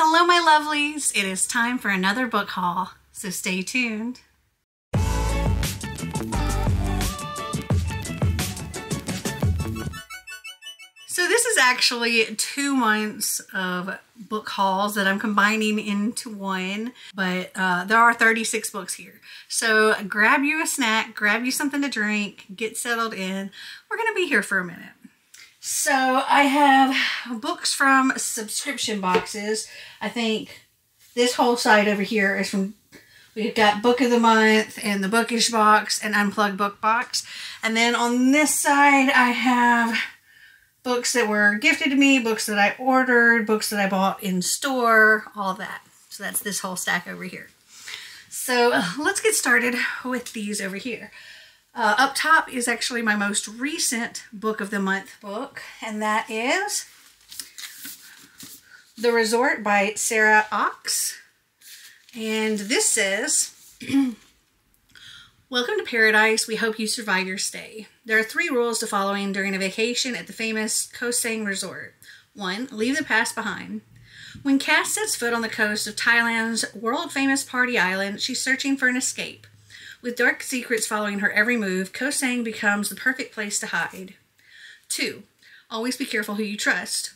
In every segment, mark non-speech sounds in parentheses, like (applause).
Hello, my lovelies. It is time for another book haul, so stay tuned. So, this is actually two months of book hauls that I'm combining into one, but uh, there are 36 books here. So, grab you a snack, grab you something to drink, get settled in. We're going to be here for a minute. So I have books from subscription boxes. I think this whole side over here is from, we've got Book of the Month and the Bookish Box and Unplugged Book Box. And then on this side, I have books that were gifted to me, books that I ordered, books that I bought in store, all that. So that's this whole stack over here. So let's get started with these over here. Uh, up top is actually my most recent book of the month book, and that is The Resort by Sarah Ochs. And this says, (clears throat) Welcome to paradise. We hope you survive your stay. There are three rules to following during a vacation at the famous Koh Sang Resort. One, leave the past behind. When Cass sets foot on the coast of Thailand's world famous party island, she's searching for an escape. With dark secrets following her every move, Koh Sang becomes the perfect place to hide. 2. Always be careful who you trust.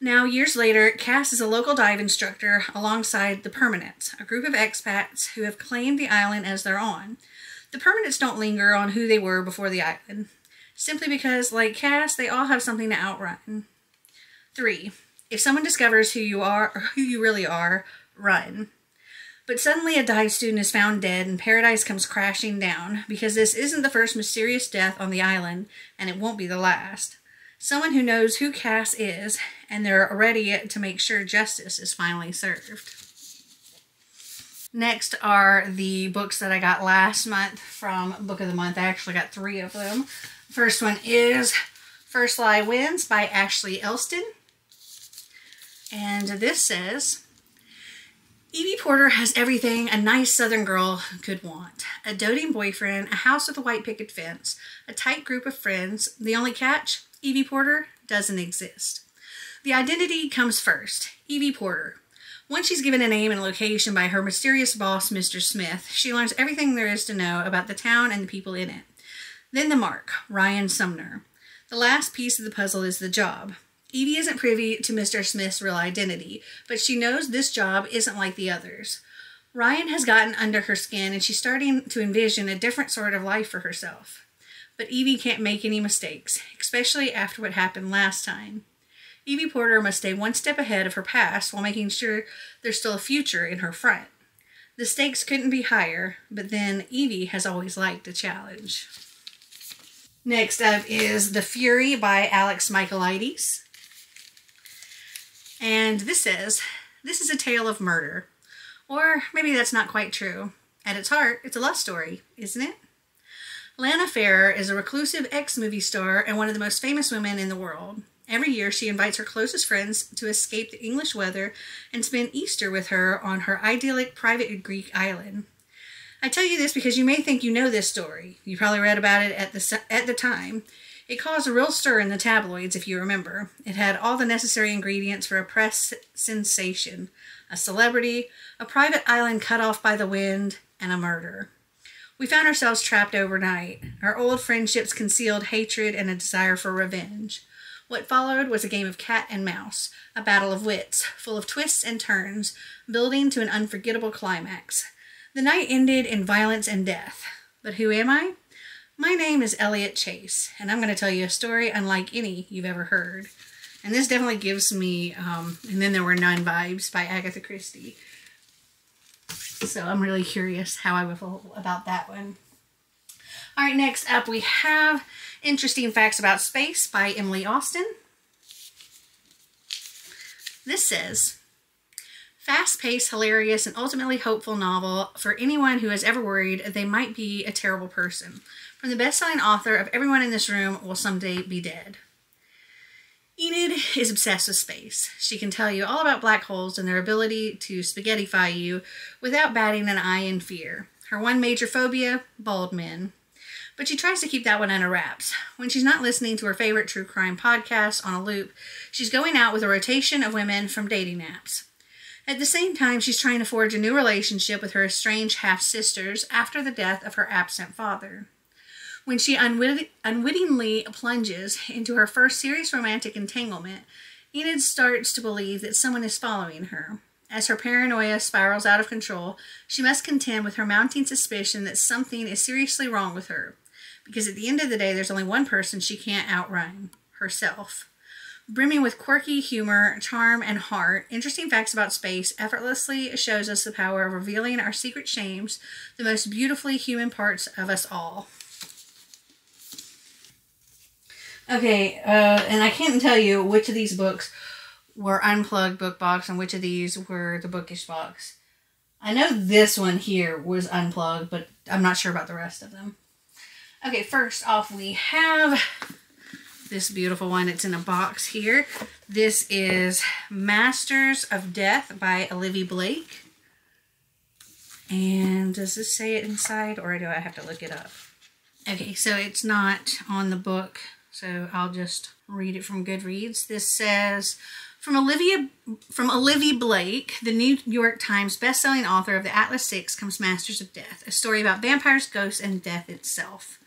Now, years later, Cass is a local dive instructor alongside the Permanents, a group of expats who have claimed the island as their own. The Permanents don't linger on who they were before the island, simply because, like Cass, they all have something to outrun. 3. If someone discovers who you are or who you really are, run. But suddenly a dive student is found dead and paradise comes crashing down because this isn't the first mysterious death on the island and it won't be the last. Someone who knows who Cass is and they're ready to make sure justice is finally served. Next are the books that I got last month from Book of the Month. I actually got three of them. First one is First Lie Wins by Ashley Elston. And this says, Evie Porter has everything a nice southern girl could want a doting boyfriend, a house with a white picket fence, a tight group of friends. The only catch Evie Porter doesn't exist. The identity comes first Evie Porter. Once she's given a name and location by her mysterious boss, Mr. Smith, she learns everything there is to know about the town and the people in it. Then the mark, Ryan Sumner. The last piece of the puzzle is the job. Evie isn't privy to Mr. Smith's real identity, but she knows this job isn't like the others. Ryan has gotten under her skin and she's starting to envision a different sort of life for herself. But Evie can't make any mistakes, especially after what happened last time. Evie Porter must stay one step ahead of her past while making sure there's still a future in her front. The stakes couldn't be higher, but then Evie has always liked a challenge. Next up is The Fury by Alex Michaelides. And this says, This is a tale of murder. Or maybe that's not quite true. At its heart, it's a love story, isn't it? Lana Farrar is a reclusive ex movie star and one of the most famous women in the world. Every year, she invites her closest friends to escape the English weather and spend Easter with her on her idyllic private Greek island. I tell you this because you may think you know this story. You probably read about it at the, at the time. It caused a real stir in the tabloids, if you remember. It had all the necessary ingredients for a press sensation a celebrity, a private island cut off by the wind, and a murder. We found ourselves trapped overnight. Our old friendships concealed hatred and a desire for revenge. What followed was a game of cat and mouse, a battle of wits, full of twists and turns, building to an unforgettable climax. The night ended in violence and death. But who am I? My name is Elliot Chase, and I'm going to tell you a story unlike any you've ever heard. And this definitely gives me, um, and then there were none vibes by Agatha Christie. So I'm really curious how I would feel about that one. All right, next up we have Interesting Facts About Space by Emily Austin. This says, fast-paced, hilarious, and ultimately hopeful novel for anyone who has ever worried they might be a terrible person from the best-selling author of Everyone in This Room Will Someday Be Dead. Enid is obsessed with space. She can tell you all about black holes and their ability to spaghettify you without batting an eye in fear. Her one major phobia, bald men. But she tries to keep that one under wraps. When she's not listening to her favorite true crime podcast on a loop, she's going out with a rotation of women from dating apps. At the same time, she's trying to forge a new relationship with her estranged half sisters after the death of her absent father. When she unwit- unwittingly plunges into her first serious romantic entanglement, Enid starts to believe that someone is following her. As her paranoia spirals out of control, she must contend with her mounting suspicion that something is seriously wrong with her. Because at the end of the day, there's only one person she can't outrun herself. Brimming with quirky humor, charm, and heart, Interesting Facts About Space effortlessly shows us the power of revealing our secret shames, the most beautifully human parts of us all. Okay, uh, and I can't tell you which of these books were unplugged book box and which of these were the bookish box. I know this one here was unplugged, but I'm not sure about the rest of them. Okay, first off, we have this beautiful one. It's in a box here. This is Masters of Death by Olivia Blake. And does this say it inside or do I have to look it up? Okay, so it's not on the book, so I'll just read it from Goodreads. This says, from Olivia from Olivia Blake, the New York Times bestselling author of the Atlas Six, comes Masters of Death, a story about vampires, ghosts, and death itself.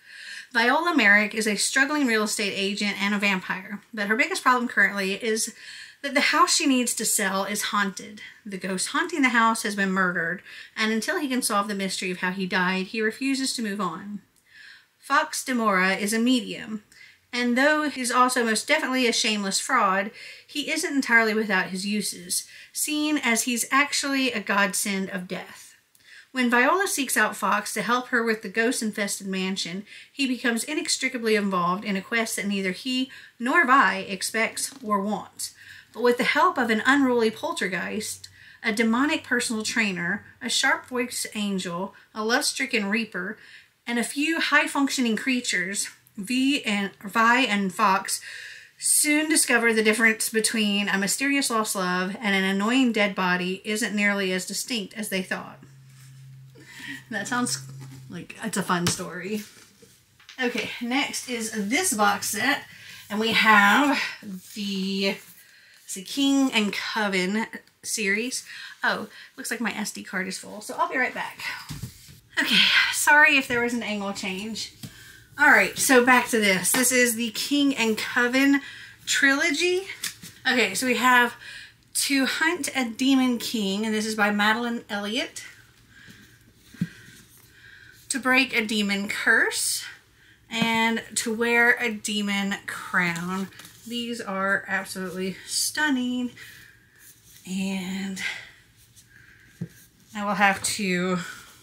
Viola Merrick is a struggling real estate agent and a vampire, but her biggest problem currently is that the house she needs to sell is haunted. The ghost haunting the house has been murdered, and until he can solve the mystery of how he died, he refuses to move on. Fox D'Mora is a medium, and though he's also most definitely a shameless fraud, he isn't entirely without his uses, seen as he's actually a godsend of death. When Viola seeks out Fox to help her with the ghost infested mansion, he becomes inextricably involved in a quest that neither he nor Vi expects or wants. But with the help of an unruly poltergeist, a demonic personal trainer, a sharp voiced angel, a love stricken reaper, and a few high functioning creatures, V and Vi and Fox soon discover the difference between a mysterious lost love and an annoying dead body isn't nearly as distinct as they thought. That sounds like it's a fun story. Okay, next is this box set, and we have the, the King and Coven series. Oh, looks like my SD card is full, so I'll be right back. Okay, sorry if there was an angle change. All right, so back to this. This is the King and Coven trilogy. Okay, so we have To Hunt a Demon King, and this is by Madeline Elliott. To Break a Demon Curse, and To Wear a Demon Crown. These are absolutely stunning, and I will have to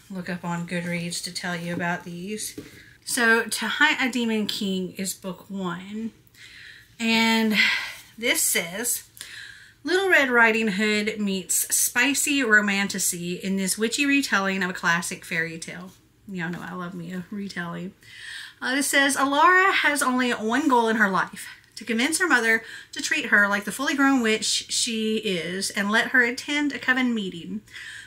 look up on Goodreads to tell you about these. So, To Hunt a Demon King is book one. And this says Little Red Riding Hood meets spicy romantasy in this witchy retelling of a classic fairy tale. Y'all know I love me a retelling. Uh, this says Alara has only one goal in her life to convince her mother to treat her like the fully grown witch she is and let her attend a coven meeting.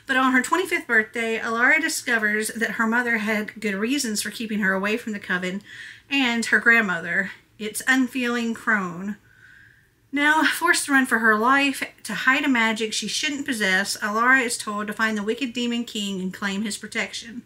But on her 25th birthday, Alara discovers that her mother had good reasons for keeping her away from the coven and her grandmother, its unfeeling crone. Now, forced to run for her life to hide a magic she shouldn't possess, Alara is told to find the wicked demon king and claim his protection.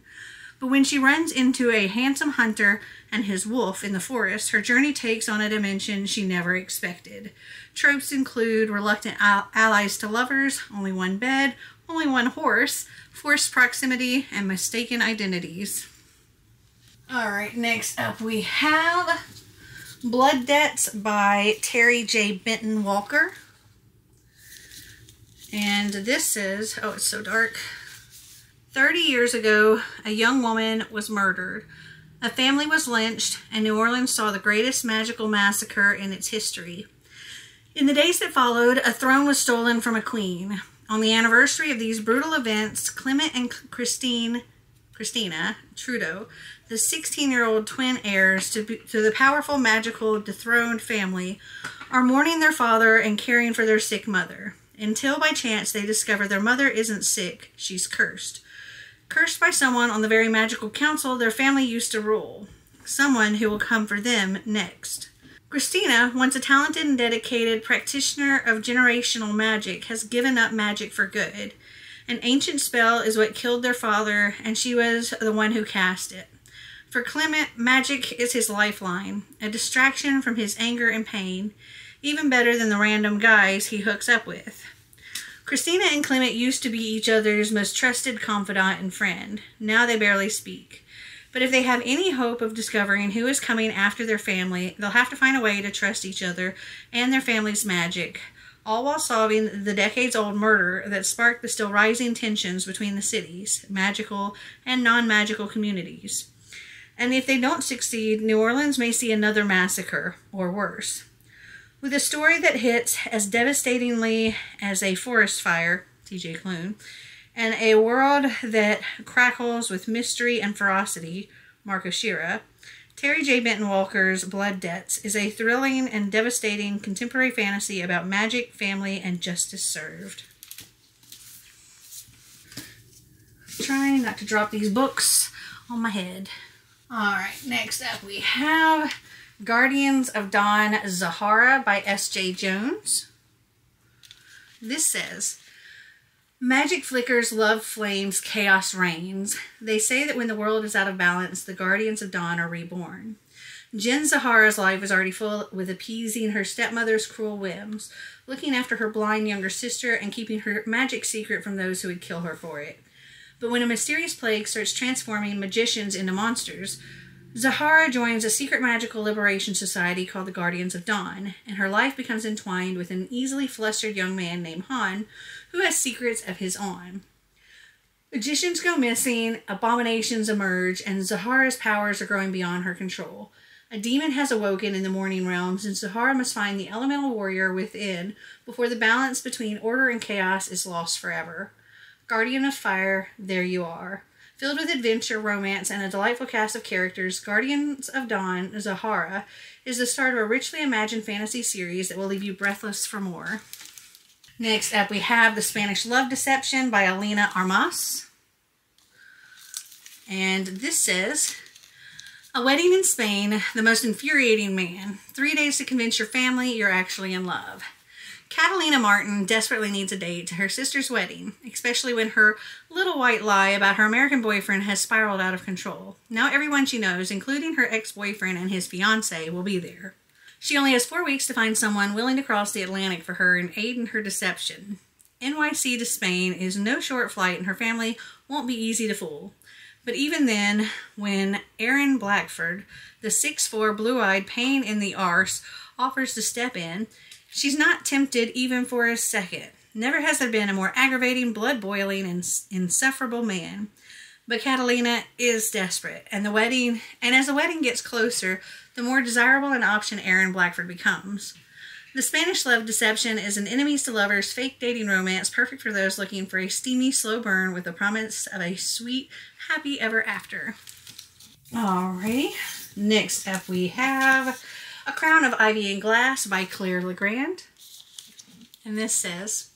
But when she runs into a handsome hunter and his wolf in the forest, her journey takes on a dimension she never expected. Tropes include reluctant allies to lovers, only one bed, only one horse, forced proximity, and mistaken identities. All right, next up we have Blood Debts by Terry J. Benton Walker. And this is, oh, it's so dark. 30 years ago, a young woman was murdered. A family was lynched, and New Orleans saw the greatest magical massacre in its history. In the days that followed, a throne was stolen from a queen. On the anniversary of these brutal events, Clement and Christine, Christina Trudeau, the 16-year-old twin heirs to, to the powerful, magical, dethroned family, are mourning their father and caring for their sick mother, until by chance they discover their mother isn't sick, she's cursed. Cursed by someone on the very magical council their family used to rule. Someone who will come for them next. Christina, once a talented and dedicated practitioner of generational magic, has given up magic for good. An ancient spell is what killed their father, and she was the one who cast it. For Clement, magic is his lifeline, a distraction from his anger and pain, even better than the random guys he hooks up with. Christina and Clement used to be each other's most trusted confidant and friend. Now they barely speak. But if they have any hope of discovering who is coming after their family, they'll have to find a way to trust each other and their family's magic, all while solving the decades old murder that sparked the still rising tensions between the cities, magical and non magical communities. And if they don't succeed, New Orleans may see another massacre, or worse. With a story that hits as devastatingly as a forest fire, TJ Klune, and a world that crackles with mystery and ferocity, Mark Oshiro, Terry J. Benton Walker's Blood Debts is a thrilling and devastating contemporary fantasy about magic, family, and justice served. Trying not to drop these books on my head. Alright, next up we have Guardians of Dawn Zahara by S.J. Jones. This says, Magic flickers, love flames, chaos reigns. They say that when the world is out of balance, the Guardians of Dawn are reborn. Jen Zahara's life is already full with appeasing her stepmother's cruel whims, looking after her blind younger sister, and keeping her magic secret from those who would kill her for it. But when a mysterious plague starts transforming magicians into monsters, Zahara joins a secret magical liberation society called the Guardians of Dawn, and her life becomes entwined with an easily flustered young man named Han, who has secrets of his own. Magicians go missing, abominations emerge, and Zahara's powers are growing beyond her control. A demon has awoken in the morning realms, and Zahara must find the elemental warrior within before the balance between order and chaos is lost forever. Guardian of Fire, there you are. Filled with adventure, romance, and a delightful cast of characters, Guardians of Dawn, Zahara, is the start of a richly imagined fantasy series that will leave you breathless for more. Next up, we have The Spanish Love Deception by Alina Armas. And this says, A wedding in Spain, the most infuriating man. Three days to convince your family you're actually in love. Catalina Martin desperately needs a date to her sister's wedding, especially when her little white lie about her American boyfriend has spiraled out of control. Now everyone she knows, including her ex-boyfriend and his fiance, will be there. She only has four weeks to find someone willing to cross the Atlantic for her and aid in her deception. NYC to Spain is no short flight and her family won't be easy to fool. But even then, when Aaron Blackford, the 6'4 blue-eyed pain in the arse, offers to step in, she's not tempted even for a second. Never has there been a more aggravating, blood-boiling, and insufferable man. But Catalina is desperate, and the wedding, and as the wedding gets closer, the more desirable an option Aaron Blackford becomes. The Spanish Love Deception is an enemies to lovers fake dating romance perfect for those looking for a steamy, slow burn with the promise of a sweet, happy ever after. Alrighty, next up we have A Crown of Ivy and Glass by Claire Legrand. And this says,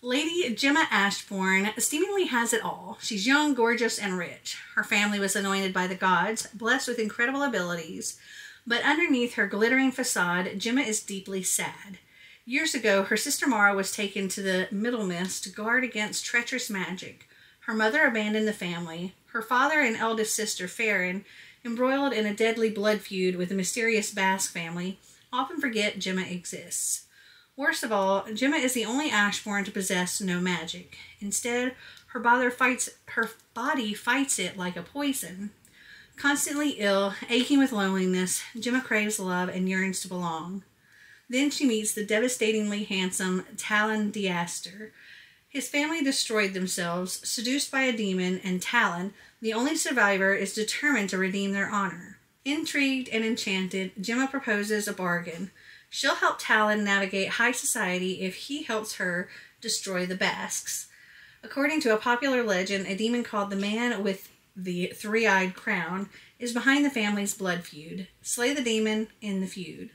Lady Gemma Ashbourne seemingly has it all. She's young, gorgeous, and rich. Her family was anointed by the gods, blessed with incredible abilities. But underneath her glittering facade, Gemma is deeply sad. Years ago, her sister Mara was taken to the Middlemist to guard against treacherous magic. Her mother abandoned the family. Her father and eldest sister, Farron, embroiled in a deadly blood feud with the mysterious Basque family, often forget Gemma exists. Worst of all, Gemma is the only Ashbourne to possess no magic. Instead, her body fights her body fights it like a poison. Constantly ill, aching with loneliness, Gemma craves love and yearns to belong. Then she meets the devastatingly handsome Talon D'Aster. His family destroyed themselves, seduced by a demon, and Talon, the only survivor, is determined to redeem their honor. Intrigued and enchanted, Gemma proposes a bargain. She'll help Talon navigate high society if he helps her destroy the Basques. According to a popular legend, a demon called the Man with the Three-Eyed Crown is behind the family's blood feud. Slay the demon in the feud.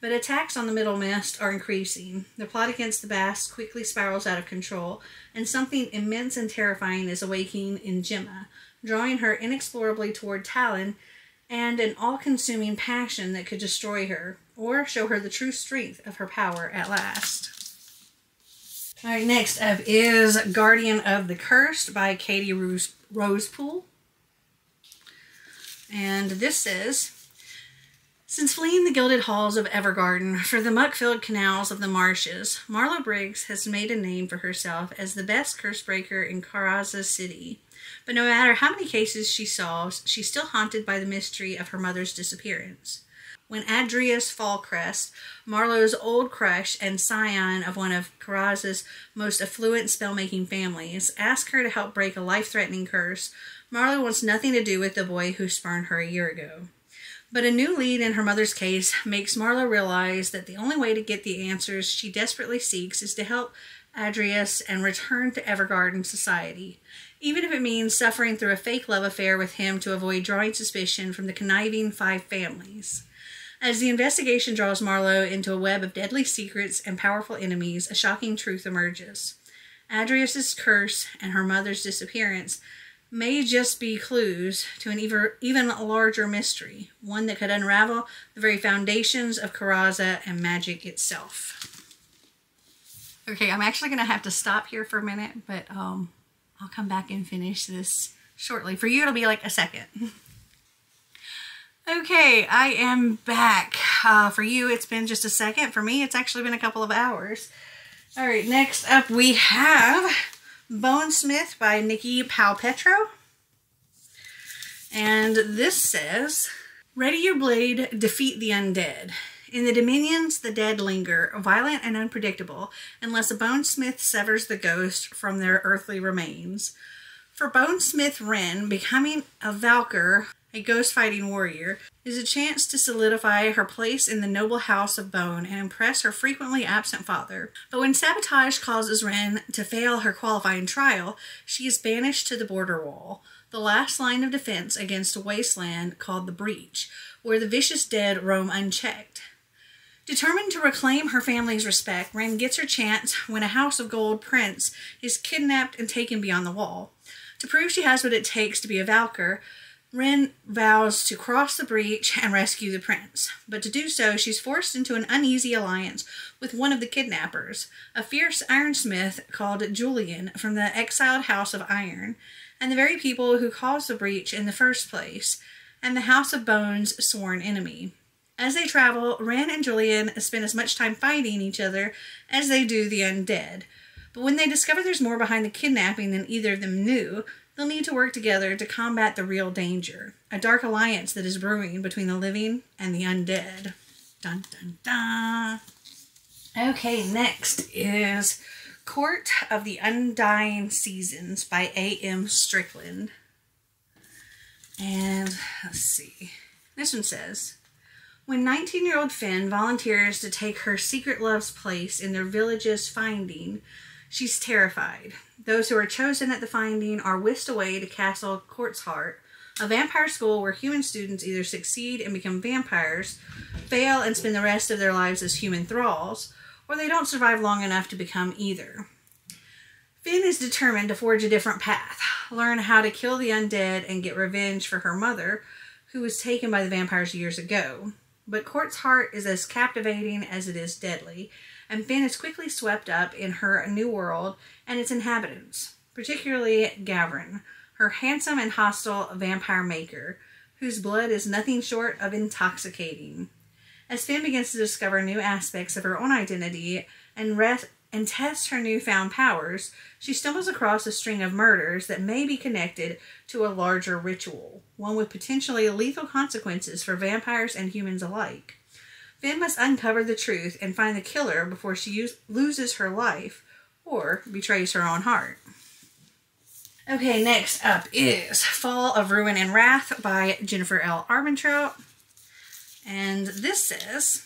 But attacks on the Middlemist are increasing. The plot against the Basques quickly spirals out of control, and something immense and terrifying is awakening in Gemma, drawing her inexplorably toward Talon and an all-consuming passion that could destroy her. or show her the true strength of her power at last. All right, next up is Guardian of the Cursed by Katie Rose Rosepool. And this says, since fleeing the gilded halls of Evergarden for the muck-filled canals of the marshes, Marlowe Briggs has made a name for herself as the best curse breaker in Caraza City. But no matter how many cases she solves, she's still haunted by the mystery of her mother's disappearance. When Adrius Falcrest, Marlowe's old crush and scion of one of Caraza's most affluent spellmaking families, asks her to help break a life-threatening curse, Marlowe wants nothing to do with the boy who spurned her a year ago. But a new lead in her mother's case makes Marlowe realize that the only way to get the answers she desperately seeks is to help Adrius and return to Evergarden society even if it means suffering through a fake love affair with him to avoid drawing suspicion from the conniving five families. As the investigation draws Marlowe into a web of deadly secrets and powerful enemies, a shocking truth emerges. Adrius's curse and her mother's disappearance may just be clues to an even, even larger mystery, one that could unravel the very foundations of Caraza and magic itself. Okay, I'm actually going to have to stop here for a minute, but um, I'll come back and finish this shortly. For you, it'll be like a second. okay, I am back. Uh, for you, it's been just a second. For me, it's actually been a couple of hours. All right, next up we have Bonesmith by Nikki Pau Preto. And this says, Ready your blade, defeat the undead. In the dominions, the dead linger, violent and unpredictable, unless a bonesmith severs the ghost from their earthly remains. For bonesmith Wren, becoming a Valkyr, a ghost-fighting warrior, is a chance to solidify her place in the noble house of Bone and impress her frequently absent father. But when sabotage causes Wren to fail her qualifying trial, she is banished to the border wall, the last line of defense against a wasteland called the Breach, where the vicious dead roam unchecked. Determined to reclaim her family's respect, Wren gets her chance when a House of Gold prince is kidnapped and taken beyond the wall. To prove she has what it takes to be a Valkyr, Wren vows to cross the breach and rescue the prince. But to do so, she's forced into an uneasy alliance with one of the kidnappers, a fierce ironsmith called Julian from the exiled House of Iron, and the very people who caused the breach in the first place, and the House of Bone's sworn enemy. As they travel, Wren and Julian spend as much time fighting each other as they do the undead. But when they discover there's more behind the kidnapping than either of them knew, they'll need to work together to combat the real danger a dark alliance that is brewing between the living and the undead. Dun dun dun. Okay, next is Court of the Undying Seasons by A.M. Strickland. And let's see. This one says when 19 year old Finn volunteers to take her secret love's place in their village's finding, she's terrified. Those who are chosen at the finding are whisked away to Castle Court's Heart, a vampire school where human students either succeed and become vampires, fail and spend the rest of their lives as human thralls, or they don't survive long enough to become either. Finn is determined to forge a different path, learn how to kill the undead, and get revenge for her mother, who was taken by the vampires years ago. But Court's heart is as captivating as it is deadly, and Finn is quickly swept up in her new world and its inhabitants, particularly Gavrin, her handsome and hostile vampire maker, whose blood is nothing short of intoxicating. As Finn begins to discover new aspects of her own identity and rest and tests her newfound powers, she stumbles across a string of murders that may be connected to a larger ritual, one with potentially lethal consequences for vampires and humans alike. Finn must uncover the truth and find the killer before she use, loses her life or betrays her own heart. Okay, next up is Fall of Ruin and Wrath by Jennifer L. Armentrout. And this says,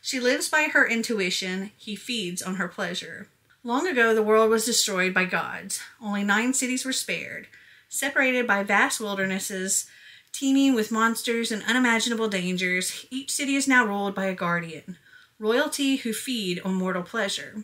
she lives by her intuition, he feeds on her pleasure. Long ago, the world was destroyed by gods. Only nine cities were spared, separated by vast wildernesses, teeming with monsters and unimaginable dangers. Each city is now ruled by a guardian, royalty who feed on mortal pleasure.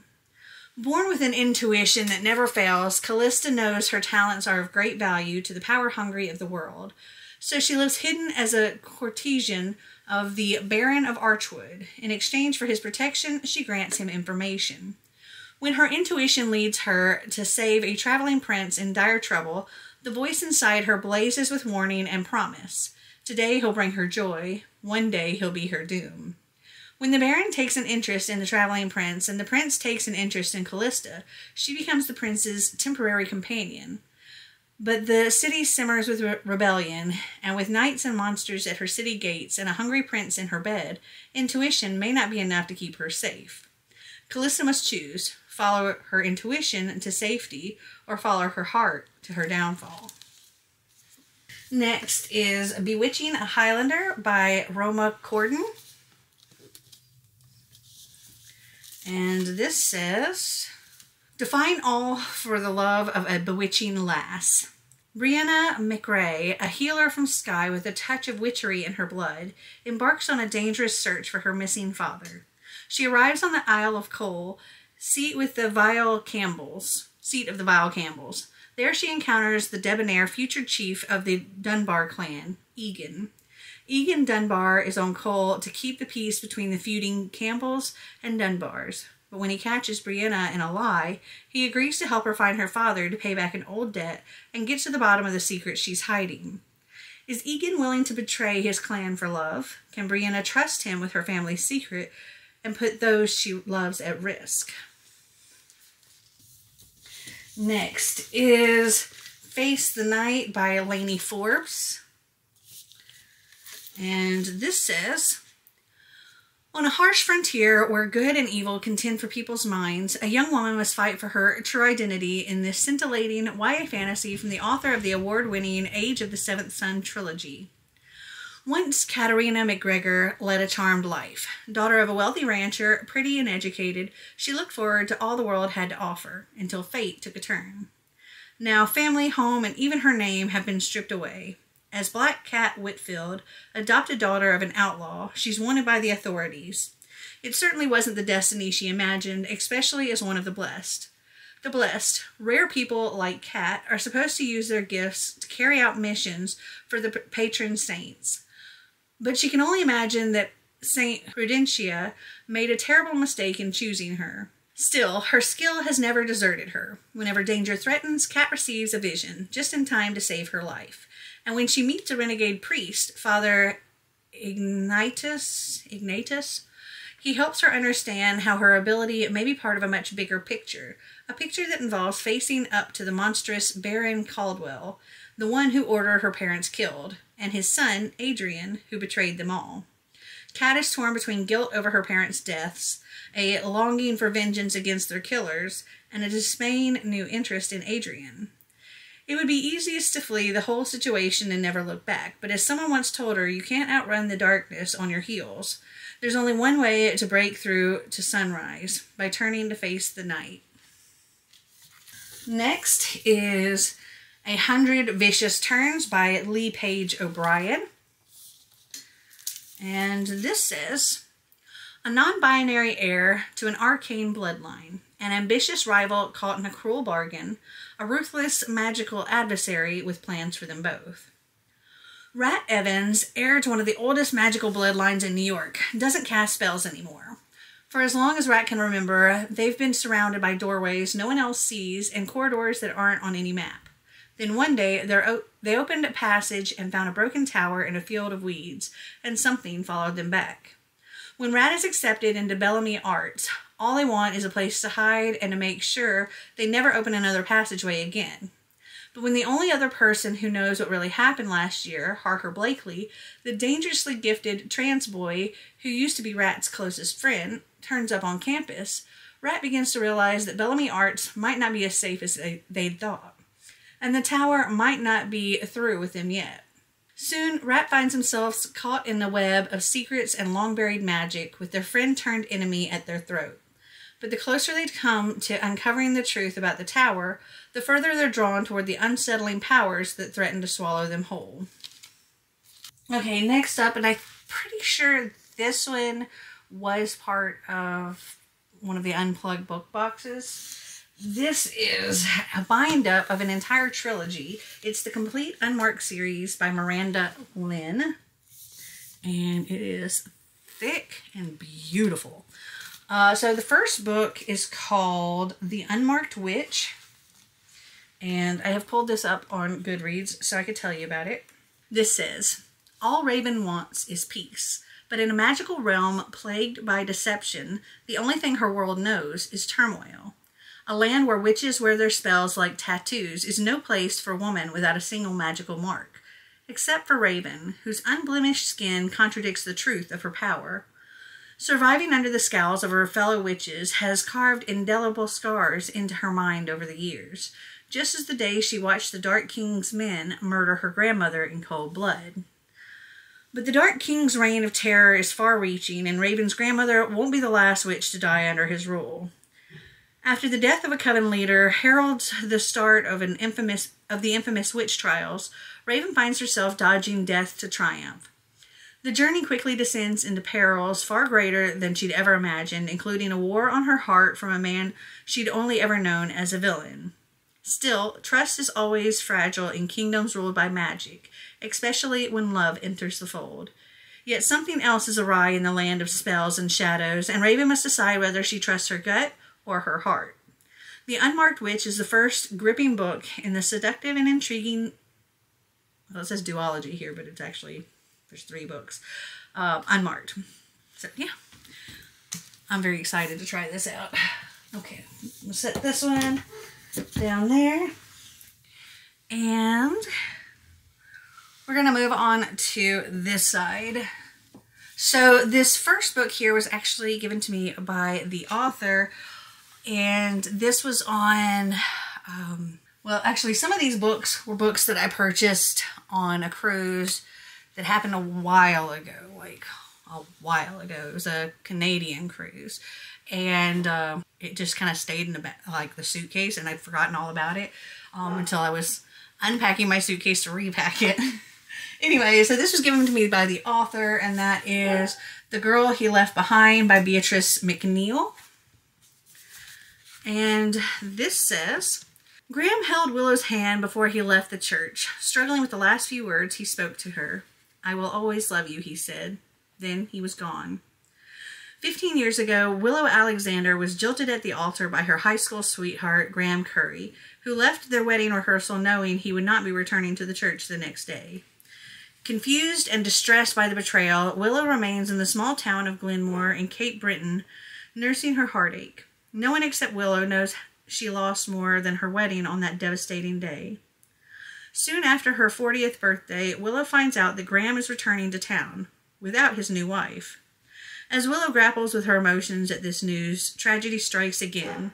Born with an intuition that never fails, Callista knows her talents are of great value to the power hungry of the world. So she lives hidden as a courtesan of the Baron of Archwood. In exchange for his protection, she grants him information. When her intuition leads her to save a traveling prince in dire trouble, the voice inside her blazes with warning and promise. Today he'll bring her joy, one day he'll be her doom. When the Baron takes an interest in the traveling prince and the prince takes an interest in Callista, she becomes the prince's temporary companion. But the city simmers with re- rebellion, and with knights and monsters at her city gates and a hungry prince in her bed, intuition may not be enough to keep her safe. Callista must choose follow her intuition to safety or follow her heart to her downfall. Next is Bewitching a Highlander by Roma Corden. And this says, Define all for the love of a bewitching lass. Brianna McRae, a healer from Skye with a touch of witchery in her blood, embarks on a dangerous search for her missing father. She arrives on the Isle of Cole, seat with the Vile Campbells, seat of the Vile Campbells. There she encounters the debonair future chief of the Dunbar clan, Egan. Egan Dunbar is on call to keep the peace between the feuding Campbells and Dunbars. But when he catches Brianna in a lie, he agrees to help her find her father to pay back an old debt and get to the bottom of the secret she's hiding. Is Egan willing to betray his clan for love? Can Brianna trust him with her family's secret and put those she loves at risk? Next is Face the Night by Lainey Forbes. And this says On a harsh frontier where good and evil contend for people's minds, a young woman must fight for her true identity in this scintillating YA fantasy from the author of the award winning Age of the Seventh Son trilogy. Once Katerina McGregor led a charmed life. Daughter of a wealthy rancher, pretty and educated, she looked forward to all the world had to offer until fate took a turn. Now, family, home, and even her name have been stripped away. As Black Cat Whitfield, adopted daughter of an outlaw, she's wanted by the authorities. It certainly wasn't the destiny she imagined, especially as one of the blessed. The blessed, rare people like Cat, are supposed to use their gifts to carry out missions for the patron saints. But she can only imagine that Saint Prudentia made a terrible mistake in choosing her. Still, her skill has never deserted her. Whenever danger threatens, Cat receives a vision, just in time to save her life. And when she meets a renegade priest, Father Ignatus, Ignatus, he helps her understand how her ability may be part of a much bigger picture, a picture that involves facing up to the monstrous Baron Caldwell, the one who ordered her parents killed, and his son, Adrian, who betrayed them all. Cat is torn between guilt over her parents' deaths, a longing for vengeance against their killers, and a dismaying new interest in Adrian. It would be easiest to flee the whole situation and never look back, but as someone once told her, you can't outrun the darkness on your heels. There's only one way to break through to sunrise by turning to face the night. Next is A Hundred Vicious Turns by Lee Paige O'Brien. And this says A non binary heir to an arcane bloodline, an ambitious rival caught in a cruel bargain, a ruthless magical adversary with plans for them both. Rat Evans, heir to one of the oldest magical bloodlines in New York, doesn't cast spells anymore. For as long as Rat can remember, they've been surrounded by doorways no one else sees and corridors that aren't on any map. Then one day, they opened a passage and found a broken tower in a field of weeds, and something followed them back. When Rat is accepted into Bellamy Arts, all they want is a place to hide and to make sure they never open another passageway again. But when the only other person who knows what really happened last year, Harker Blakely, the dangerously gifted trans boy who used to be Rat's closest friend, turns up on campus, Rat begins to realize that Bellamy Arts might not be as safe as they, they'd thought, and the tower might not be through with them yet. Soon, Rat finds himself caught in the web of secrets and long buried magic with their friend turned enemy at their throat. But the closer they'd come to uncovering the truth about the tower, the further they're drawn toward the unsettling powers that threaten to swallow them whole. Okay, next up, and I'm pretty sure this one was part of one of the unplugged book boxes. This is a bind up of an entire trilogy. It's the complete Unmarked series by Miranda Lynn. and it is thick and beautiful. Uh, so the first book is called The Unmarked Witch, and I have pulled this up on Goodreads so I could tell you about it. This says, All Raven wants is peace, but in a magical realm plagued by deception, the only thing her world knows is turmoil. A land where witches wear their spells like tattoos is no place for a woman without a single magical mark, except for Raven, whose unblemished skin contradicts the truth of her power. Surviving under the scowls of her fellow witches has carved indelible scars into her mind over the years, just as the day she watched the Dark King's men murder her grandmother in cold blood. But the Dark King's reign of terror is far reaching, and Raven's grandmother won't be the last witch to die under his rule. After the death of a coven leader heralds the start of an infamous of the infamous witch trials, Raven finds herself dodging death to triumph. The journey quickly descends into perils far greater than she'd ever imagined, including a war on her heart from a man she'd only ever known as a villain. Still, trust is always fragile in kingdoms ruled by magic, especially when love enters the fold. Yet something else is awry in the land of spells and shadows, and Raven must decide whether she trusts her gut or her heart. The Unmarked Witch is the first gripping book in the seductive and intriguing, well, it says duology here, but it's actually, there's three books, uh, Unmarked. So, yeah, I'm very excited to try this out. Okay, we'll set this one down there. And we're going to move on to this side. So this first book here was actually given to me by the author. And this was on, um, well, actually some of these books were books that I purchased on a cruise that happened a while ago, like a while ago. It was a Canadian cruise. And uh, it just kind of stayed in the like the suitcase and I'd forgotten all about it um, until I was unpacking my suitcase to repack it. (laughs) anyway, so this was given to me by the author and that is The Girl He Left Behind by Beatrice MacNeil. And this says, Graham held Willow's hand before he left the church. Struggling with the last few words, he spoke to her. I will always love you, he said. Then he was gone. Fifteen years ago, Willow Alexander was jilted at the altar by her high school sweetheart, Graham Curry, who left their wedding rehearsal knowing he would not be returning to the church the next day. Confused and distressed by the betrayal, Willow remains in the small town of Glenmore in Cape Breton, nursing her heartache. No one except Willow knows she lost more than her wedding on that devastating day. Soon after her 40th birthday, Willow finds out that Graham is returning to town without his new wife. As Willow grapples with her emotions at this news, tragedy strikes again.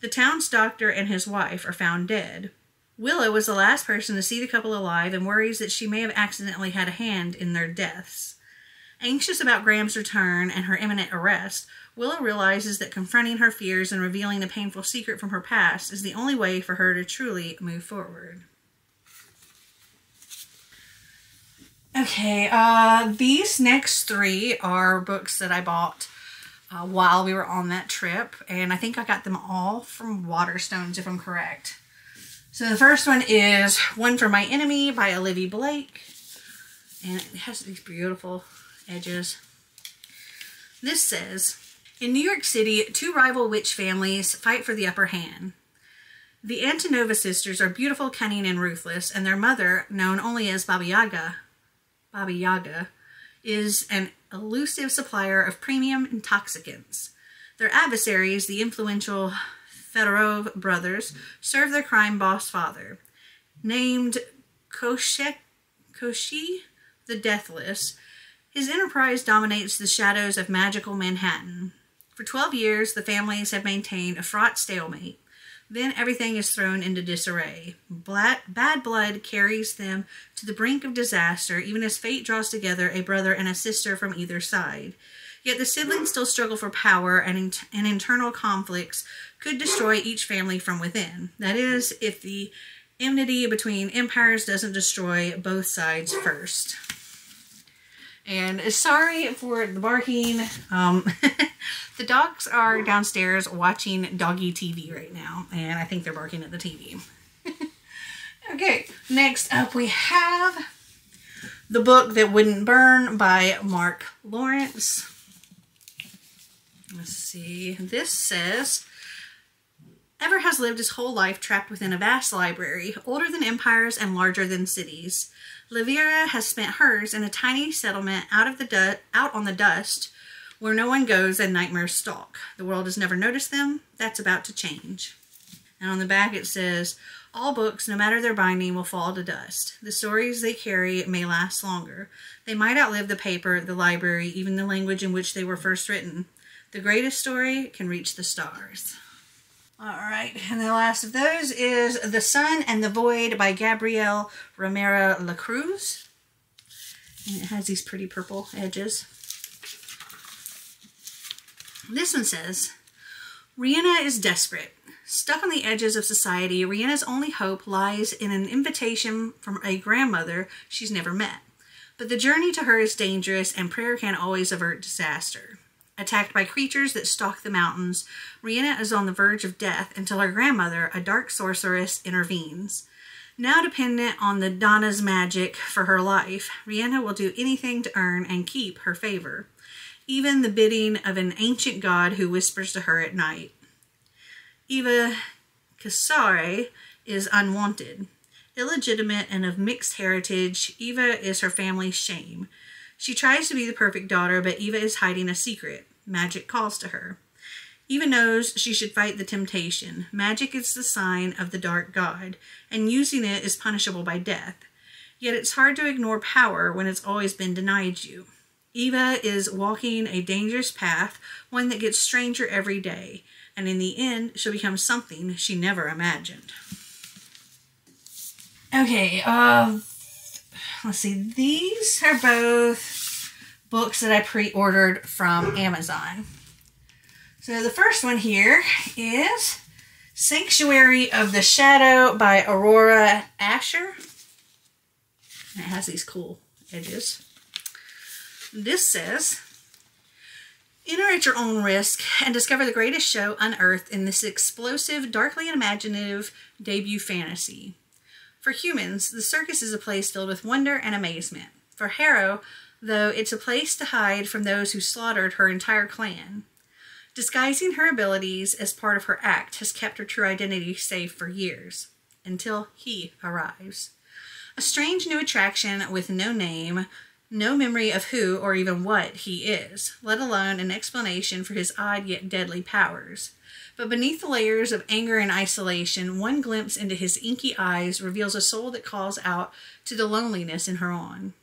The town's doctor and his wife are found dead. Willow was the last person to see the couple alive and worries that she may have accidentally had a hand in their deaths. Anxious about Graham's return and her imminent arrest, Willow realizes that confronting her fears and revealing a painful secret from her past is the only way for her to truly move forward. Okay, uh, these next three are books that I bought uh, while we were on that trip, and I think I got them all from Waterstones, if I'm correct. So the first one is One for My Enemy by Olivia Blake, and it has these beautiful edges. This says, In New York City, two rival witch families fight for the upper hand. The Antonova sisters are beautiful, cunning, and ruthless, and their mother, known only as Baba Yaga, Baba Yaga, is an elusive supplier of premium intoxicants. Their adversaries, the influential Fedorov brothers, serve their crime boss father. Named Koshek, Koschei the Deathless, his enterprise dominates the shadows of magical Manhattan. For 12 years, the families have maintained a fraught stalemate. Then everything is thrown into disarray. bad blood carries them to the brink of disaster, even as fate draws together a brother and a sister from either side. Yet the siblings still struggle for power, and, in and internal conflicts could destroy each family from within. That is, if the enmity between empires doesn't destroy both sides first. And sorry for the barking. Um, (laughs) the dogs are downstairs watching doggy TV right now, and I think they're barking at the TV. (laughs) okay, next up we have The Book That Wouldn't Burn by Mark Lawrence. Let's see. This says Ever has lived his whole life trapped within a vast library, older than empires and larger than cities. Livira has spent hers in a tiny settlement out of the out on the dust, where no one goes and nightmares stalk. The world has never noticed them. That's about to change. And on the back it says, all books, no matter their binding, will fall to dust. The stories they carry may last longer. They might outlive the paper, the library, even the language in which they were first written. The greatest story can reach the stars. All right, and the last of those is The Sun and the Void by Gabrielle Romero Lacruz. And it has these pretty purple edges. This one says, Rihanna is desperate. Stuck on the edges of society, Rihanna's only hope lies in an invitation from a grandmother she's never met. But the journey to her is dangerous and prayer can't always avert disaster. Attacked by creatures that stalk the mountains, Rihanna is on the verge of death until her grandmother, a dark sorceress, intervenes. Now dependent on the Donna's magic for her life, Rihanna will do anything to earn and keep her favor, even the bidding of an ancient god who whispers to her at night. Eva Casare is unwanted. Illegitimate and of mixed heritage, Eva is her family's shame. She tries to be the perfect daughter, but Eva is hiding a secret. Magic calls to her. Eva knows she should fight the temptation. Magic is the sign of the dark god, and using it is punishable by death. Yet it's hard to ignore power when it's always been denied you. Eva is walking a dangerous path, one that gets stranger every day, and in the end, she'll become something she never imagined. Okay, uh, let's see. These are both books that I pre-ordered from Amazon. So the first one here is Sanctuary of the Shadow by Aurora Ascher. And it has these cool edges. This says, Enter at your own risk and discover the greatest show unearthed in this explosive, darkly imaginative debut fantasy. For humans, the circus is a place filled with wonder and amazement. For Harrow, though, it's a place to hide from those who slaughtered her entire clan. Disguising her abilities as part of her act has kept her true identity safe for years, until he arrives. A strange new attraction with no name, no memory of who or even what he is, let alone an explanation for his odd yet deadly powers. But beneath the layers of anger and isolation, one glimpse into his inky eyes reveals a soul that calls out to the loneliness in her own.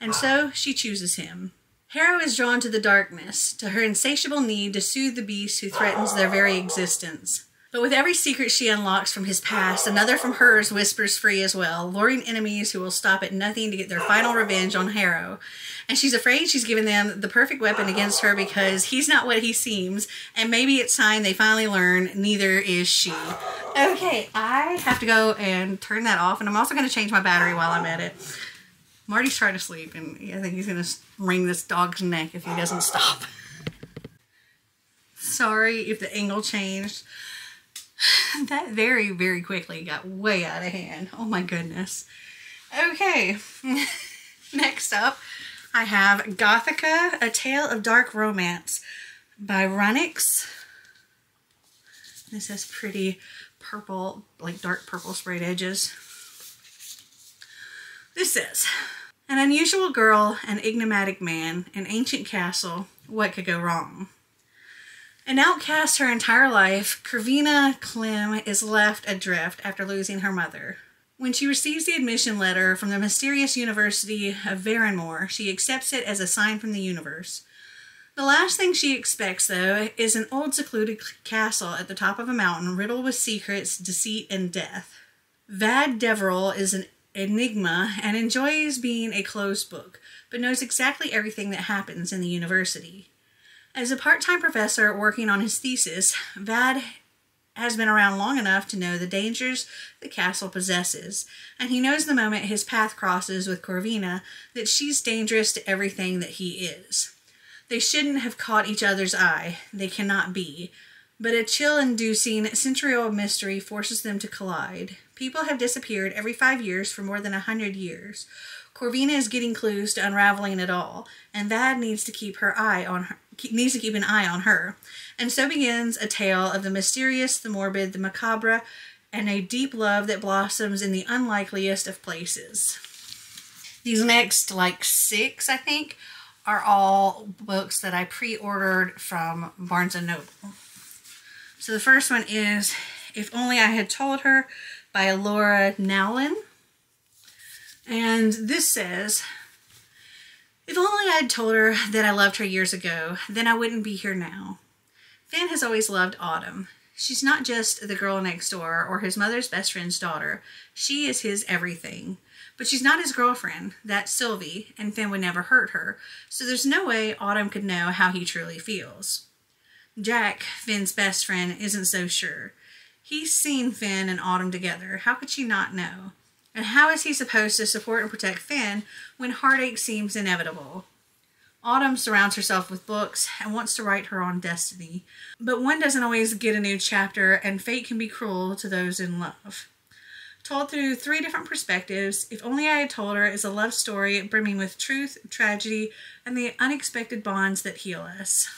And so ah. she chooses him. Harrow is drawn to the darkness, to her insatiable need to soothe the beast who threatens their very existence. But with every secret she unlocks from his past, another from hers whispers free as well, luring enemies who will stop at nothing to get their final revenge on Harrow. And she's afraid she's given them the perfect weapon against her because he's not what he seems, and maybe it's time they finally learn neither is she. Okay, I have to go and turn that off, and I'm also going to change my battery while I'm at it. Marty's trying to sleep, and I think he's going to wring this dog's neck if he doesn't stop. (laughs) Sorry if the angle changed. (laughs) that very, very quickly got way out of hand. Oh my goodness. Okay, (laughs) next up I have Gothikana, A Tale of Dark Romance by RuNyx. This has pretty purple, like dark purple sprayed edges. This says, an unusual girl, an enigmatic man, an ancient castle, what could go wrong? An outcast her entire life, Corvina Clemm is left adrift after losing her mother. When she receives the admission letter from the mysterious University of Verenmore, she accepts it as a sign from the universe. The last thing she expects, though, is an old secluded castle at the top of a mountain riddled with secrets, deceit, and death. Vad Deverell is an enigma and enjoys being a closed book, but knows exactly everything that happens in the university. As a part-time professor working on his thesis, Vad has been around long enough to know the dangers the castle possesses, and he knows the moment his path crosses with Corvina that she's dangerous to everything that he is. They shouldn't have caught each other's eye, they cannot be, but a chill-inducing century-old mystery forces them to collide. People have disappeared every five years for more than a hundred years. Corvina is getting clues to unraveling it all, and Vad needs to keep her eye on her, needs to keep an eye on her. And so begins a tale of the mysterious, the morbid, the macabre, and a deep love that blossoms in the unlikeliest of places. These next, like six, I think, are all books that I pre-ordered from Barnes & Noble. So the first one is If Only I Had Told Her by Laura Nowlin. And this says, If only I had told her that I loved her years ago, then I wouldn't be here now. Finn has always loved Autumn. She's not just the girl next door or his mother's best friend's daughter. She is his everything. But she's not his girlfriend. That's Sylvie, and Finn would never hurt her. So there's no way Autumn could know how he truly feels. Jack, Finn's best friend, isn't so sure. He's seen Finn and Autumn together. How could she not know? And how is he supposed to support and protect Finn when heartache seems inevitable? Autumn surrounds herself with books and wants to write her own destiny. But one doesn't always get a new chapter, and fate can be cruel to those in love. Told through three different perspectives, If Only I Had Told Her is a love story brimming with truth, tragedy, and the unexpected bonds that heal us.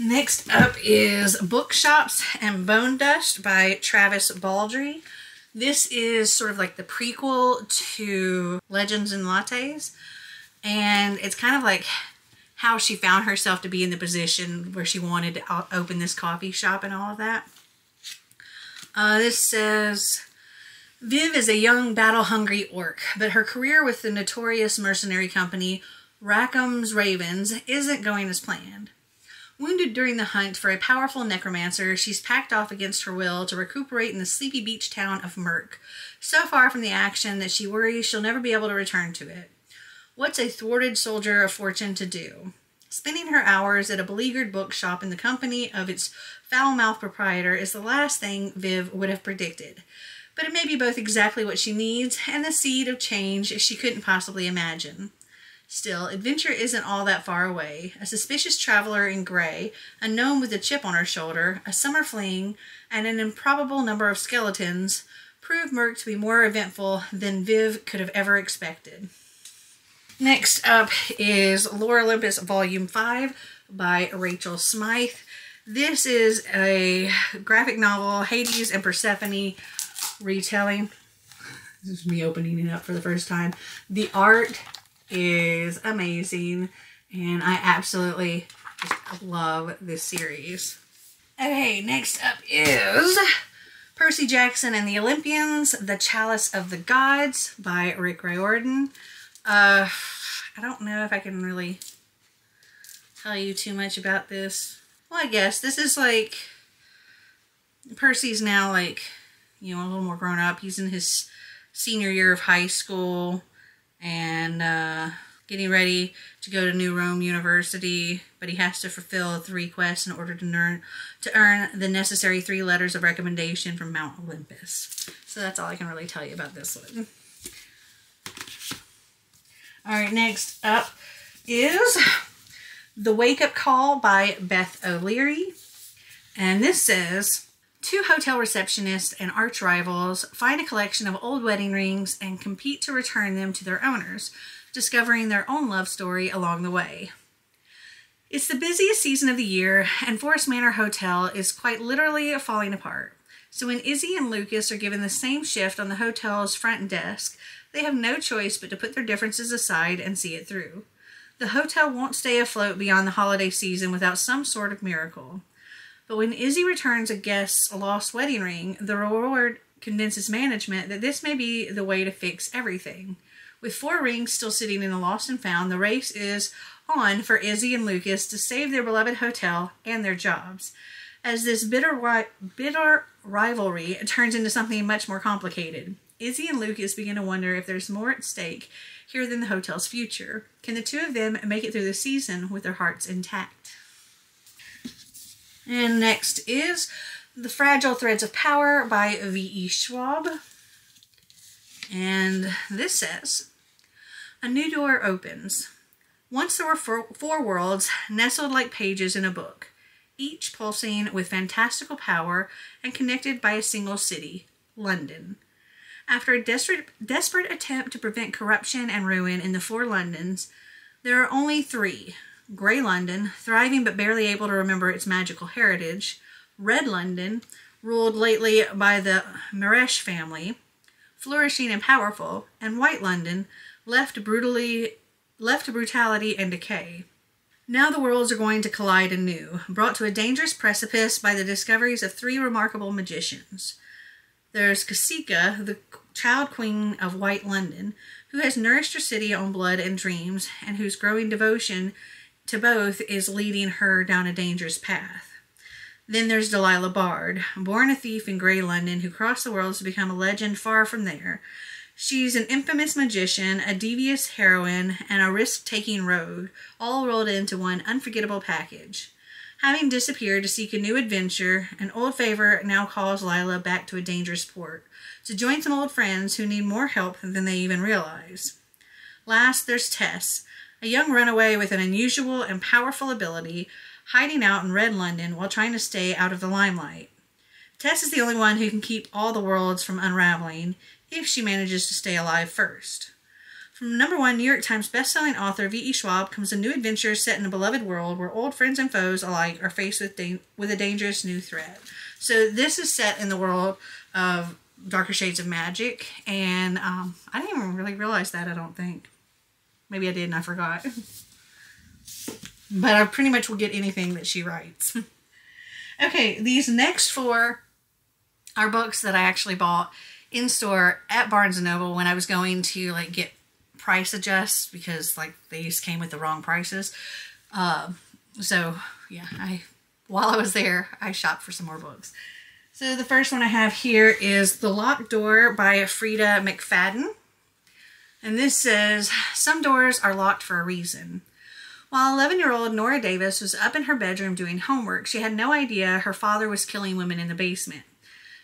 Next up is Bookshops and Bone Dust by Travis Baldree. This is sort of like the prequel to Legends and Lattes. And it's kind of like how she found herself to be in the position where she wanted to open this coffee shop and all of that. Uh, this says, Viv is a young battle-hungry orc, but her career with the notorious mercenary company Rackham's Ravens isn't going as planned. Wounded during the hunt for a powerful necromancer, she's packed off against her will to recuperate in the sleepy beach town of Murk, so far from the action that she worries she'll never be able to return to it. What's a thwarted soldier of fortune to do? Spending her hours at a beleaguered bookshop in the company of its foul-mouthed proprietor is the last thing Viv would have predicted. But it may be both exactly what she needs and the seed of change she couldn't possibly imagine. Still, adventure isn't all that far away. A suspicious traveler in gray, a gnome with a chip on her shoulder, a summer fling, and an improbable number of skeletons prove Murk to be more eventful than Viv could have ever expected. Next up is Lore Olympus Volume 5 by Rachel Smythe. This is a graphic novel, Hades and Persephone retelling. This is me opening it up for the first time. The art is amazing and I absolutely love this series. Okay, next up is Percy Jackson and the Olympians, The Chalice of the Gods by Rick Riordan. Uh, I don't know if I can really tell you too much about this. Well, I guess this is like, Percy's now like, you know, a little more grown up. He's in his senior year of high school and uh, getting ready to go to New Rome University, but he has to fulfill three quests in order to earn, to earn the necessary three letters of recommendation from Mount Olympus. So that's all I can really tell you about this one. All right, next up is The Wake Up Call by Beth O'Leary. And this says, Two hotel receptionists and arch rivals find a collection of old wedding rings and compete to return them to their owners, discovering their own love story along the way. It's the busiest season of the year, and Forest Manor Hotel is quite literally falling apart. So when Izzy and Lucas are given the same shift on the hotel's front desk, they have no choice but to put their differences aside and see it through. The hotel won't stay afloat beyond the holiday season without some sort of miracle. But when Izzy returns a guest's lost wedding ring, the reward convinces management that this may be the way to fix everything. With four rings still sitting in the lost and found, the race is on for Izzy and Lucas to save their beloved hotel and their jobs. As this bitter, bitter rivalry turns into something much more complicated, Izzy and Lucas begin to wonder if there's more at stake here than the hotel's future. Can the two of them make it through the season with their hearts intact? And next is The Fragile Threads of Power by V.E. Schwab. And this says, A new door opens. Once there were four, four worlds nestled like pages in a book, each pulsing with fantastical power and connected by a single city, London. After a desperate, desperate attempt to prevent corruption and ruin in the four Londons, there are only three Grey London, thriving but barely able to remember its magical heritage, Red London, ruled lately by the Maresh family, flourishing and powerful, and White London, left brutally left to brutality and decay. Now the worlds are going to collide anew, brought to a dangerous precipice by the discoveries of three remarkable magicians. There's Kosika, the child queen of White London, who has nourished her city on blood and dreams, and whose growing devotion to both is leading her down a dangerous path. Then there's Delilah Bard, born a thief in Grey London, who crossed the world to become a legend far from there. She's an infamous magician, a devious heroine, and a risk taking rogue, all rolled into one unforgettable package. Having disappeared to seek a new adventure, an old favor now calls Lila back to a dangerous port to join some old friends who need more help than they even realize. Last, there's Tess, a young runaway with an unusual and powerful ability, hiding out in Red London while trying to stay out of the limelight. Tess is the only one who can keep all the worlds from unraveling if she manages to stay alive first. From number one New York Times bestselling author V.E. Schwab comes a new adventure set in a beloved world where old friends and foes alike are faced with, with a dangerous new threat. So this is set in the world of Darker Shades of Magic, and um, I didn't even really realize that, I don't think. Maybe I did and I forgot. but I pretty much will get anything that she writes. okay, these next four are books that I actually bought in store at Barnes & Noble when I was going to like get price adjust because like these came with the wrong prices. Uh, so yeah, I while I was there, I shopped for some more books. So the first one I have here is The Locked Door by Freida McFadden. And this says, some doors are locked for a reason. While 11-year-old Nora Davis was up in her bedroom doing homework, she had no idea her father was killing women in the basement.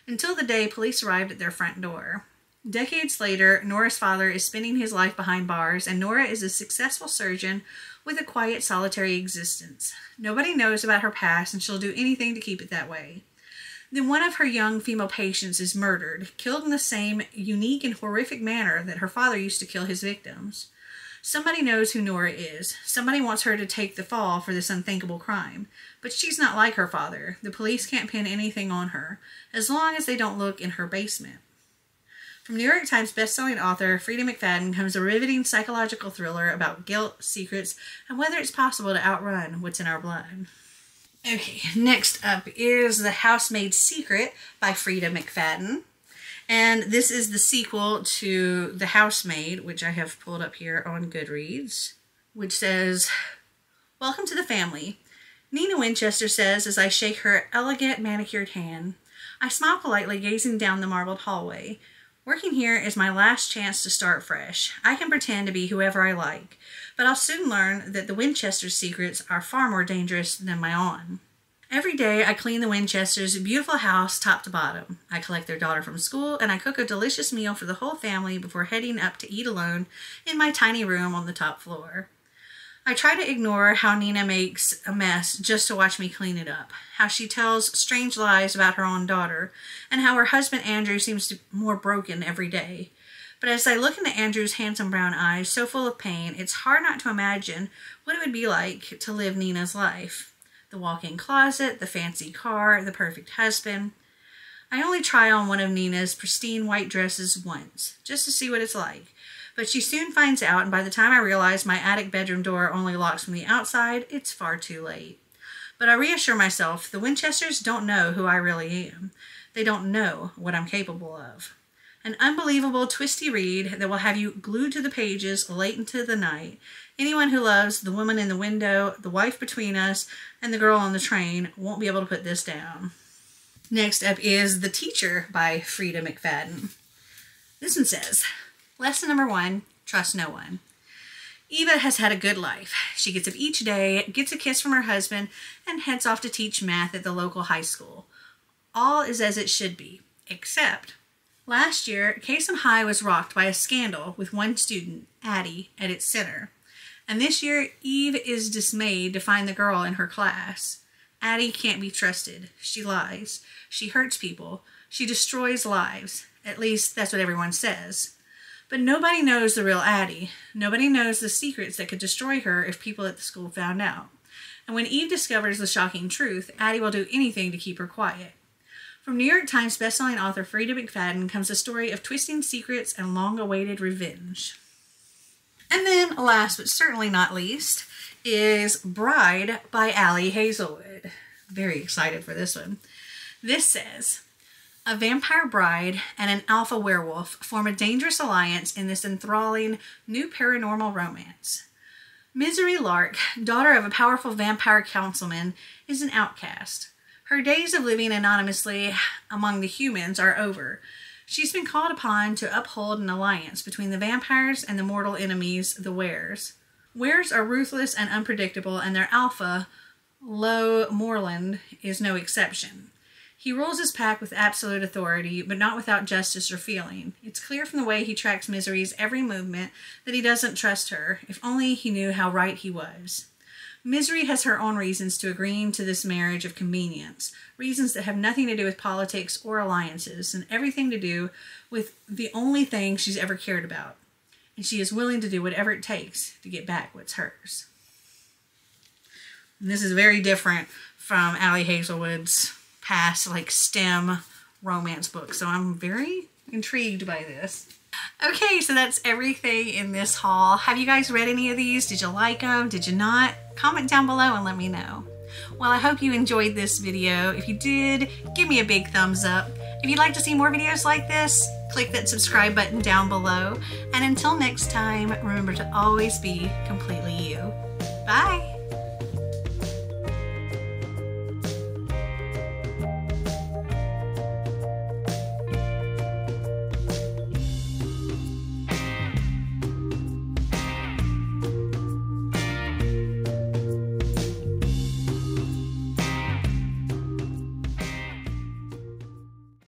Until the day police arrived at their front door. Decades later, Nora's father is spending his life behind bars, and Nora is a successful surgeon with a quiet, solitary existence. Nobody knows about her past, and she'll do anything to keep it that way. Then one of her young female patients is murdered, killed in the same unique and horrific manner that her father used to kill his victims. Somebody knows who Nora is. Somebody wants her to take the fall for this unthinkable crime. But she's not like her father. The police can't pin anything on her, as long as they don't look in her basement. From New York Times bestselling author Freida McFadden comes a riveting psychological thriller about guilt, secrets, and whether it's possible to outrun what's in our blood. Okay, next up is The Housemaid's Secret by Freida McFadden. And this is the sequel to The Housemaid, which I have pulled up here on Goodreads, which says, Welcome to the family. Nina Winchester says as I shake her elegant manicured hand. I smile politely, gazing down the marbled hallway. Working here is my last chance to start fresh. I can pretend to be whoever I like, but I'll soon learn that the Winchester secrets are far more dangerous than my own. Every day I clean the Winchesters' beautiful house top to bottom. I collect their daughter from school and I cook a delicious meal for the whole family before heading up to eat alone in my tiny room on the top floor. I try to ignore how Nina makes a mess just to watch me clean it up, how she tells strange lies about her own daughter, and how her husband Andrew seems to more broken every day. But as I look into Andrew's handsome brown eyes, so full of pain, it's hard not to imagine what it would be like to live Nina's life. The walk-in closet, the fancy car, the perfect husband. I only try on one of Nina's pristine white dresses once, just to see what it's like. But she soon finds out, and by the time I realize my attic bedroom door only locks from the outside, it's far too late. But I reassure myself the Winchesters don't know who I really am. They don't know what I'm capable of. An unbelievable twisty read that will have you glued to the pages late into the night. Anyone who loves The Woman in the Window, The Wife Between Us, and The Girl on the Train won't be able to put this down. Next up is The Teacher by Freida McFadden. This one says, Lesson number one, trust no one. Eva has had a good life. She gets up each day, gets a kiss from her husband, and heads off to teach math at the local high school. All is as it should be, except last year, Caseham High was rocked by a scandal with one student, Addie, at its center. And this year, Eve is dismayed to find the girl in her class. Addie can't be trusted. She lies. She hurts people. She destroys lives. At least that's what everyone says. But nobody knows the real Addie. Nobody knows the secrets that could destroy her if people at the school found out. And when Eve discovers the shocking truth, Addie will do anything to keep her quiet. From New York Times bestselling author Freida McFadden comes a story of twisting secrets and long awaited revenge. And then, last but certainly not least, is Bride by Ali Hazelwood. Very excited for this one. This says A vampire bride and an alpha werewolf form a dangerous alliance in this enthralling new paranormal romance. Misery Lark, daughter of a powerful vampire councilman, is an outcast. Her days of living anonymously among the humans are over. She's been called upon to uphold an alliance between the vampires and the mortal enemies, the Weres. Weres are ruthless and unpredictable, and their alpha, Lowe Moreland, is no exception. He rules his pack with absolute authority, but not without justice or feeling. It's clear from the way he tracks Misery's every movement that he doesn't trust her, if only he knew how right he was. Misery has her own reasons to agreeing to this marriage of convenience, reasons that have nothing to do with politics or alliances, and everything to do with the only thing she's ever cared about. And she is willing to do whatever it takes to get back what's hers. And this is very different from Ali Hazelwood's past, like, STEM romance book, so I'm very intrigued by this. Okay, so that's everything in this haul. Have you guys read any of these? Did you like them? Did you not? Comment down below and let me know. Well, I hope you enjoyed this video. If you did, give me a big thumbs up. If you'd like to see more videos like this, click that subscribe button down below. And until next time, remember to always be completely you. Bye!